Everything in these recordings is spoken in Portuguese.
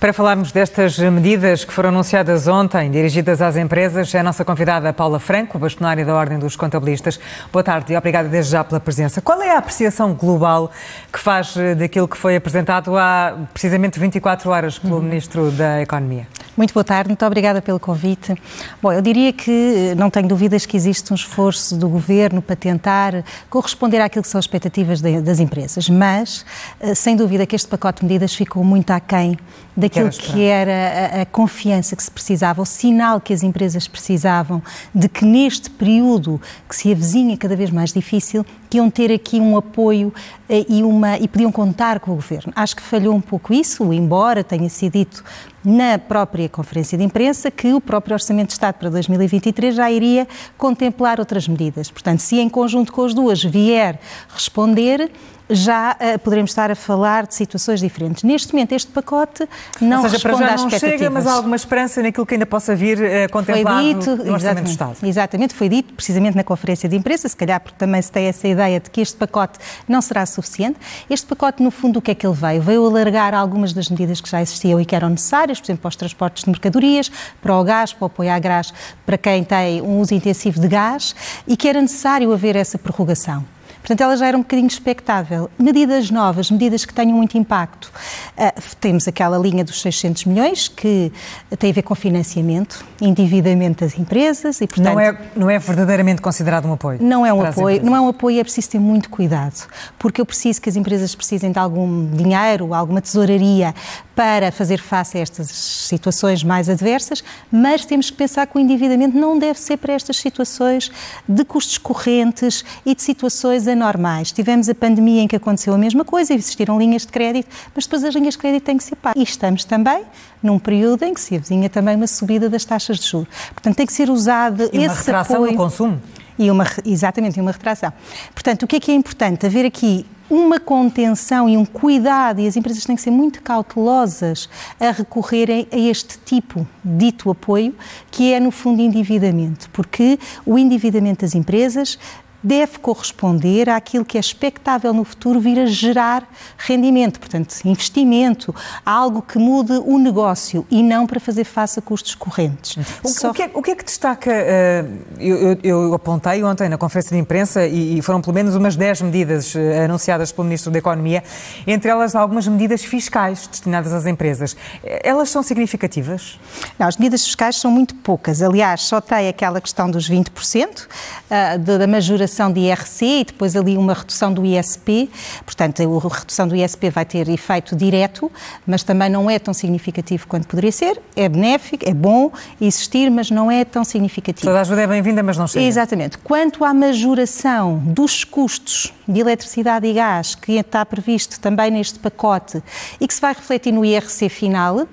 Para falarmos destas medidas que foram anunciadas ontem, dirigidas às empresas, é a nossa convidada Paula Franco, bastonária da Ordem dos Contabilistas. Boa tarde e obrigada desde já pela presença. Qual é a apreciação global que faz daquilo que foi apresentado há precisamente 24 horas pelo uhum. Ministro da Economia? Muito boa tarde, muito obrigada pelo convite. Bom, eu diria que não tenho dúvidas que existe um esforço do Governo para tentar corresponder àquilo que são as expectativas das empresas, mas eh, sem dúvida que este pacote de medidas ficou muito aquém daquilo que era a, a, confiança que se precisava, o sinal que as empresas precisavam de que neste período que se avizinha cada vez mais difícil, que iam ter aqui um apoio eh, e, uma, e podiam contar com o Governo. Acho que falhou um pouco isso, embora tenha sido dito na própria conferência de imprensa que o próprio Orçamento de Estado para 2023 já iria contemplar outras medidas. Portanto, se em conjunto com as duas vier responder, já uh, poderemos estar a falar de situações diferentes. Neste momento, este pacote não Ou seja, responde para já não chega, mas há alguma esperança naquilo que ainda possa vir uh, contemplado foi dito, no Orçamento do Estado. Exatamente, foi dito precisamente na conferência de imprensa, se calhar porque também se tem essa ideia de que este pacote não será suficiente. Este pacote, no fundo, o que é que ele veio? Veio alargar algumas das medidas que já existiam e que eram necessárias, por exemplo, para os transportes de mercadorias, para o gás, para o apoio à gás, para quem tem um uso intensivo de gás, e que era necessário haver essa prorrogação. Portanto, ela já era um bocadinho expectável. Medidas novas, medidas que tenham muito impacto. Uh, temos aquela linha dos 600 milhões, que tem a ver com financiamento, endividamento das empresas e, portanto... Não é, não é verdadeiramente considerado um apoio? Não é um apoio, não é um apoio, é preciso ter muito cuidado, porque eu preciso que as empresas precisem de algum dinheiro, alguma tesouraria para fazer face a estas situações mais adversas, mas temos que pensar que o endividamento não deve ser para estas situações de custos correntes e de situações anormais. Tivemos a pandemia em que aconteceu a mesma coisa, existiram linhas de crédito, mas depois as linhas de crédito têm que ser pagas. E estamos também num período em que se avizinha também uma subida das taxas de juros. Portanto, tem que ser usado e esse uma apoio. no consumo? E uma, exatamente, e uma retração. Portanto, o que é que é importante? Haver aqui uma contenção e um cuidado, e as empresas têm que ser muito cautelosas a recorrerem a este tipo dito apoio, que é, no fundo, endividamento, porque o endividamento das empresas deve corresponder àquilo que é expectável no futuro vir a gerar rendimento, portanto, investimento, algo que mude o negócio e não para fazer face a custos correntes. O, Só... o, que, é, o que, é, que destaca? Uh, eu, eu, apontei ontem na conferência de imprensa e, e foram pelo menos umas 10 medidas uh, anunciadas pelo Ministro da Economia, entre elas algumas medidas fiscais destinadas às empresas. Elas são significativas? Não, as medidas fiscais são muito poucas. Aliás, só tem aquela questão dos 20% uh, da majoração de IRC e depois ali uma redução do ISP. Portanto, a redução do ISP vai ter efeito direto, mas também não é tão significativo quanto poderia ser. É benéfico, é bom existir, mas não é tão significativo. Toda a ajuda é bem-vinda, mas não chega. Exatamente. Quanto à majoração dos custos de eletricidade e gás, que está previsto também neste pacote e que se vai refletir no IRC final,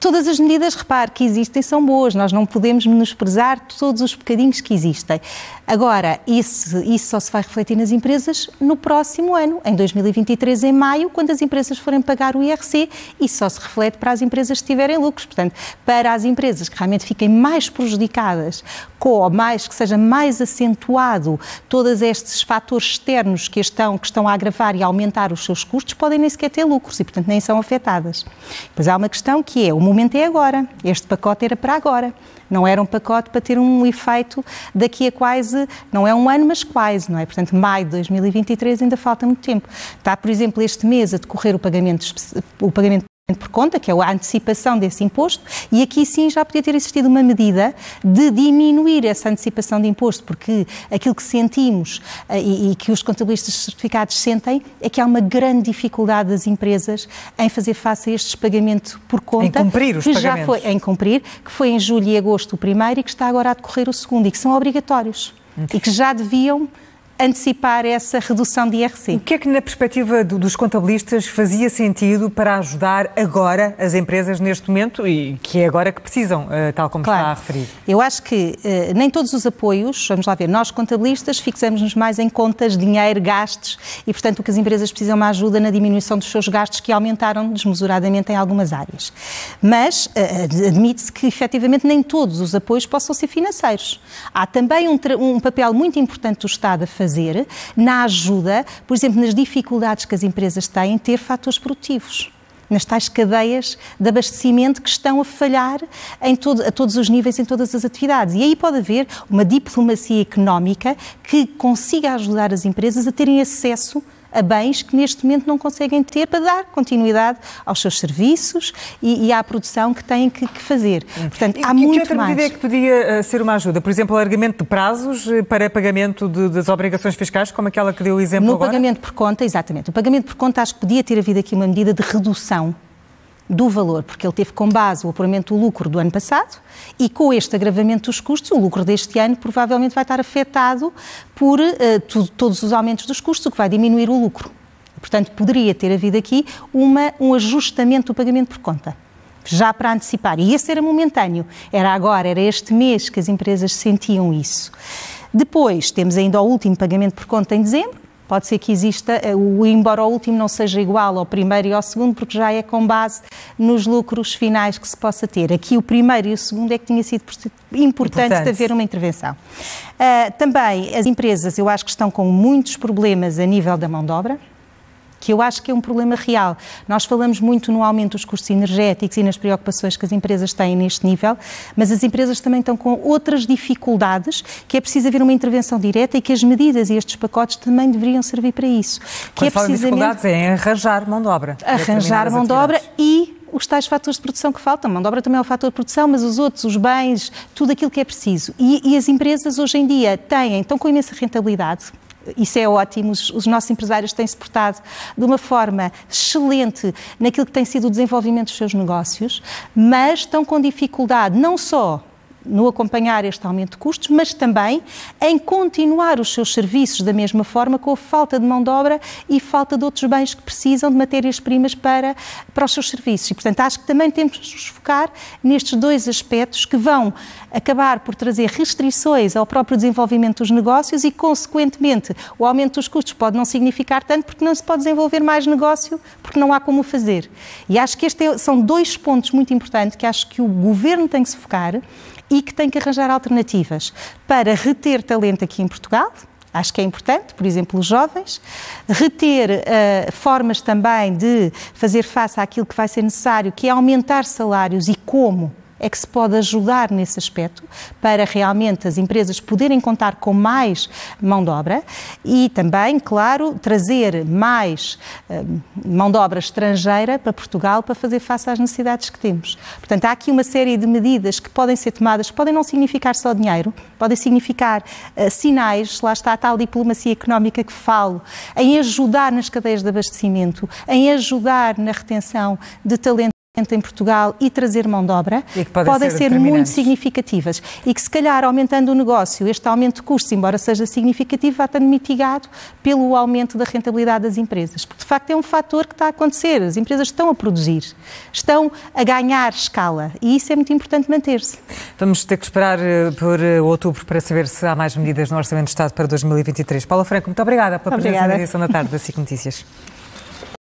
todas as medidas, repare, que existem são boas, nós não podemos menosprezar todos os bocadinhos que existem. Agora, isso, isso só se vai refletir nas empresas no próximo ano, em 2023, em maio, quando as empresas forem pagar o IRC, e só se reflete para as empresas que tiverem lucros. Portanto, para as empresas que realmente fiquem mais prejudicadas, com mais, que seja mais acentuado todos estes fatores externos que estão, que estão a agravar e a aumentar os seus custos, podem nem sequer ter lucros e, portanto, nem são afetadas. Pois há uma questão que é, o momento é agora, este pacote era para agora. Não era um pacote para ter um efeito daqui a quase, não é um ano, mas quase, não é? Portanto, maio de 2023 ainda falta muito tempo. Está, por exemplo, este mês a decorrer o pagamento, o pagamento por conta, que é a antecipação desse imposto, e aqui sim já podia ter existido uma medida de diminuir essa antecipação de imposto, porque aquilo que sentimos eh, e, e, que os contabilistas certificados sentem é que há uma grande dificuldade das empresas em fazer face a estes pagamentos por conta. Em cumprir os que pagamentos. já foi em cumprir, que foi em julho e agosto o primeiro e que está agora a decorrer o segundo e que são obrigatórios. Hum. E que já deviam antecipar essa redução de IRC. O que é que, na perspectiva do, dos contabilistas, fazia sentido para ajudar agora as empresas neste momento e que é agora que precisam, uh, tal como claro. está a referir? Eu acho que uh, nem todos os apoios, vamos lá ver, nós contabilistas fixamos-nos mais em contas, dinheiro, gastos e, portanto, o que as empresas precisam é uma ajuda na diminuição dos seus gastos que aumentaram desmesuradamente em algumas áreas. Mas uh, admite-se que, efetivamente, nem todos os apoios possam ser financeiros. Há também um, um papel muito importante do Estado a fazer fazer na ajuda, por exemplo, nas dificuldades que as empresas têm em ter fatores produtivos nas tais cadeias de abastecimento que estão a falhar em todo, a todos os níveis, em todas as atividades. E aí pode haver uma diplomacia económica que consiga ajudar as empresas a terem acesso a bens que neste momento não conseguem ter para dar continuidade aos seus serviços e, e à produção que têm que, que fazer. Portanto, há e, muito que outra mais. medida é que podia uh, ser uma ajuda? Por exemplo, alargamento de prazos uh, para pagamento de, das obrigações fiscais, como aquela que deu o exemplo no agora? No pagamento por conta, exatamente. O pagamento por conta acho que podia ter havido aqui uma medida de redução do valor, porque ele teve como base o apuramento do lucro do ano passado e com este agravamento dos custos, o lucro deste ano provavelmente vai estar afetado por uh, todos os aumentos dos custos, o que vai diminuir o lucro. Portanto, poderia ter havido aqui uma, um ajustamento do pagamento por conta já para antecipar. E esse era momentâneo. Era agora, era este mês que as empresas sentiam isso. Depois, temos ainda o último pagamento por conta em dezembro, Pode ser que exista, eh, o embora o último não seja igual ao primeiro e ao segundo, porque já é com base nos lucros finais que se possa ter. Aqui o primeiro e o segundo é que tinha sido importante, importante. haver uma intervenção. Uh, também as empresas, eu acho que estão com muitos problemas a nível da mão de obra que eu acho que é um problema real. Nós falamos muito no aumento dos custos energéticos e nas preocupações que as empresas têm neste nível, mas as empresas também estão com outras dificuldades, que é preciso haver uma intervenção direta e que as medidas e estes pacotes também deveriam servir para isso. Que é precisamente dificuldades é arranjar mão de obra. Arranjar mão de obra e os tais fatores de produção que faltam. Mão de obra também é um fator de produção, mas os outros, os bens, tudo aquilo que é preciso. E, e as empresas hoje em dia têm, estão com imensa rentabilidade, isso é ótimo, os, os nossos empresários têm-se portado de uma forma excelente naquilo que tem sido o desenvolvimento dos seus negócios, mas estão com dificuldade não só no acompanhar este aumento de custos, mas também em continuar os seus serviços da mesma forma, com a falta de mão de obra e falta de outros bens que precisam de matérias-primas para, para os seus serviços. E, portanto, acho que também temos de nos focar nestes dois aspectos que vão acabar por trazer restrições ao próprio desenvolvimento dos negócios e, consequentemente, o aumento dos custos pode não significar tanto porque não se pode desenvolver mais negócio porque não há como fazer. E acho que estes é, são dois pontos muito importantes que acho que o governo tem que se focar e que tem que arranjar alternativas. Para reter talento aqui em Portugal, Acho que é importante, por exemplo, os jovens, reter uh, formas também de fazer face àquilo que vai ser necessário, que é aumentar salários e como é que se pode ajudar nesse aspecto para realmente as empresas poderem contar com mais mão de obra e também, claro, trazer mais uh, mão de obra estrangeira para Portugal para fazer face às necessidades que temos. Portanto, há aqui uma série de medidas que podem ser tomadas, podem não significar só dinheiro, podem significar uh, sinais, lá está a tal diplomacia económica que falo, em ajudar nas cadeias de abastecimento, em ajudar na retenção de talento em Portugal e trazer mão de obra podem, podem ser, ser muito significativas e que se calhar aumentando o negócio, este aumento de custos, embora seja significativo, vai estar mitigado pelo aumento da rentabilidade das empresas, porque de facto é um fator que está a acontecer, as empresas estão a produzir, estão a ganhar escala e isso é muito importante manter-se. Vamos ter que esperar eh, por eh, outubro para saber se há mais medidas no Orçamento de Estado para 2023. Paula Franco, muito obrigada pela obrigada. presença na edição da tarde da SIC Notícias.